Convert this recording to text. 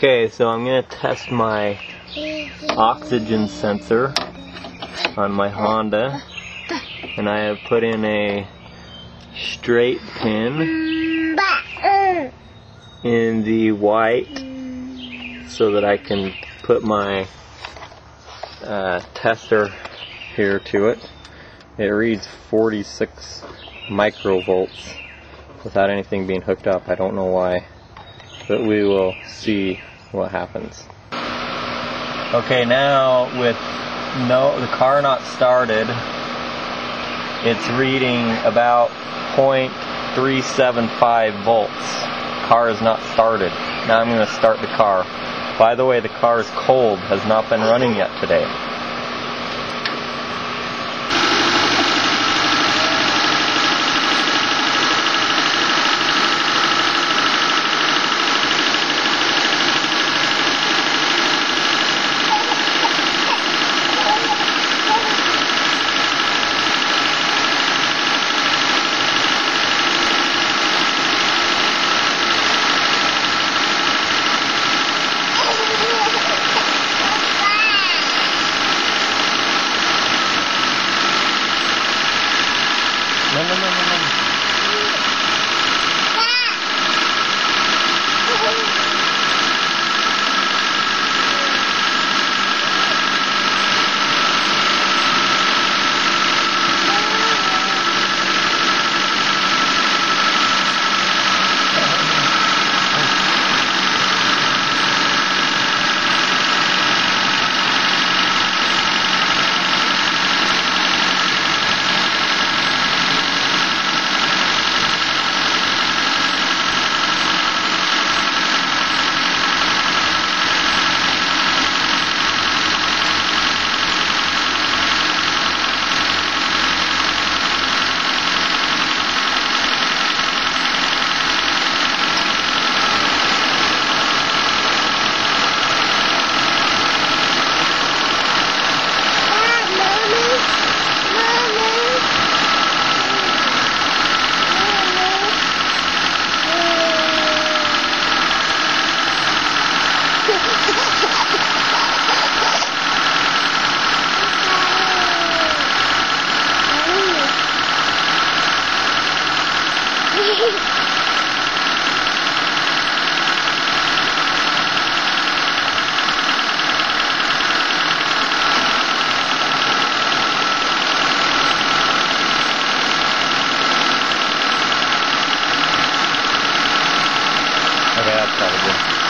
Okay, so I'm going to test my oxygen sensor on my Honda. And I have put in a straight pin in the white so that I can put my uh, tester here to it. It reads 46 microvolts without anything being hooked up. I don't know why, but we will see what happens. Okay, now with no the car not started, it's reading about 0.375 volts. Car is not started. Now I'm going to start the car. By the way, the car is cold, has not been running yet today. no, no, no. no. Probably.